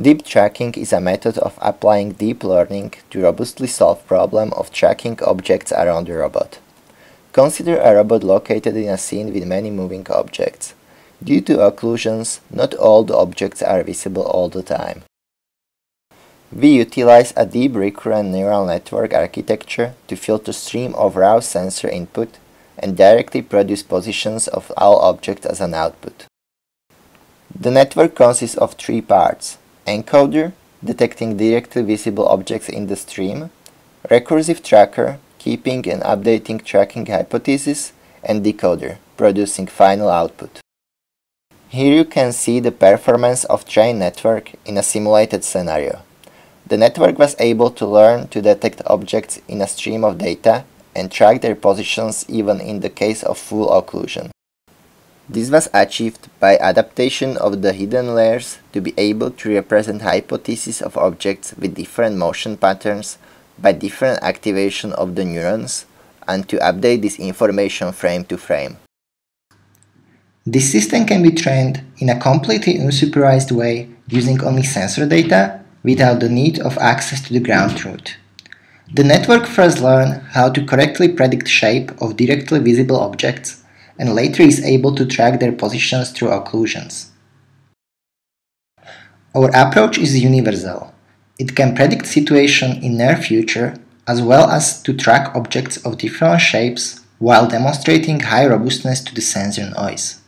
Deep tracking is a method of applying deep learning to robustly solve problem of tracking objects around a robot. Consider a robot located in a scene with many moving objects. Due to occlusions, not all the objects are visible all the time. We utilize a deep recurrent neural network architecture to filter stream of raw sensor input and directly produce positions of all objects as an output. The network consists of three parts, encoder, detecting directly visible objects in the stream, recursive tracker, keeping and updating tracking hypothesis, and decoder, producing final output. Here you can see the performance of trained network in a simulated scenario. The network was able to learn to detect objects in a stream of data and track their positions even in the case of full occlusion. This was achieved by adaptation of the hidden layers to be able to represent hypotheses of objects with different motion patterns by different activation of the neurons and to update this information frame to frame. This system can be trained in a completely unsupervised way using only sensor data without the need of access to the ground truth. The network first learns how to correctly predict shape of directly visible objects and later is able to track their positions through occlusions. Our approach is universal. It can predict situation in near future as well as to track objects of different shapes while demonstrating high robustness to the sensor noise.